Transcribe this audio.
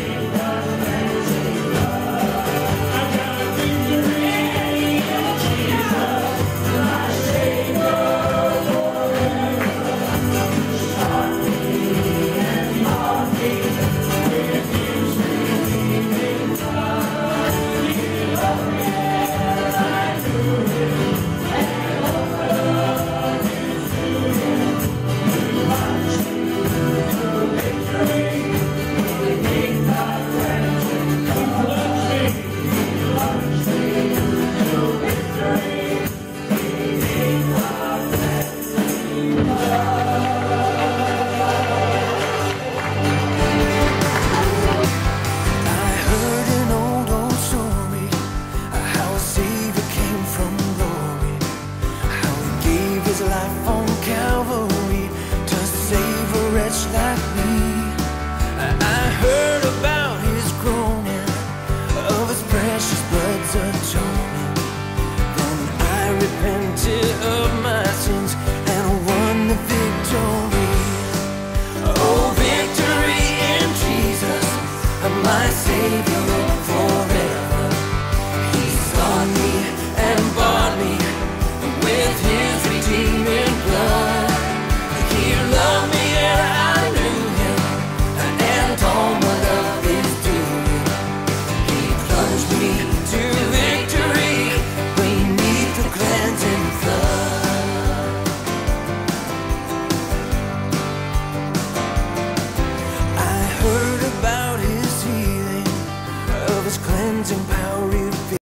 vida. Then I repented of my.